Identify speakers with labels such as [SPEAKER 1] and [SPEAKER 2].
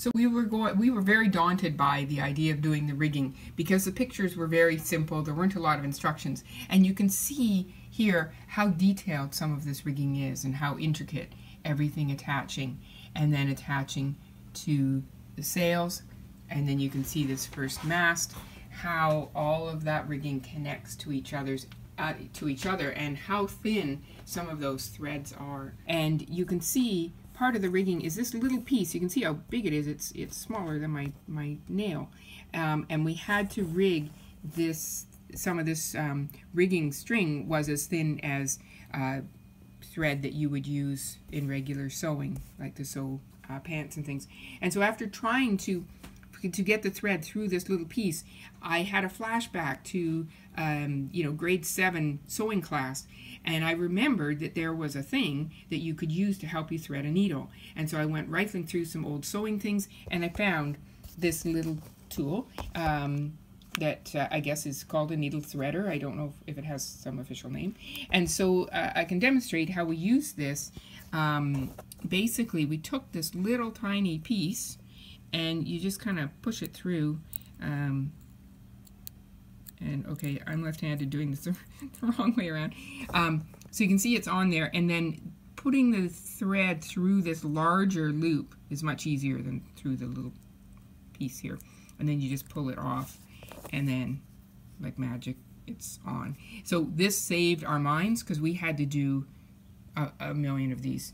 [SPEAKER 1] So we were going we were very daunted by the idea of doing the rigging because the pictures were very simple. There weren't a lot of instructions. And you can see here how detailed some of this rigging is and how intricate everything attaching and then attaching to the sails and then you can see this first mast how all of that rigging connects to each other's uh, to each other and how thin some of those threads are and you can see part of the rigging is this little piece. You can see how big it is. It's it's smaller than my my nail. Um, and we had to rig this some of this um, rigging string was as thin as uh, thread that you would use in regular sewing like to sew uh, pants and things. And so after trying to to get the thread through this little piece, I had a flashback to, um, you know, grade seven sewing class. And I remembered that there was a thing that you could use to help you thread a needle. And so I went rifling through some old sewing things and I found this little tool um, that uh, I guess is called a needle threader. I don't know if it has some official name. And so uh, I can demonstrate how we use this. Um, basically, we took this little tiny piece and you just kind of push it through um, and okay I'm left-handed doing this the wrong way around. Um, so you can see it's on there and then putting the thread through this larger loop is much easier than through the little piece here. And then you just pull it off and then like magic it's on. So this saved our minds because we had to do a, a million of these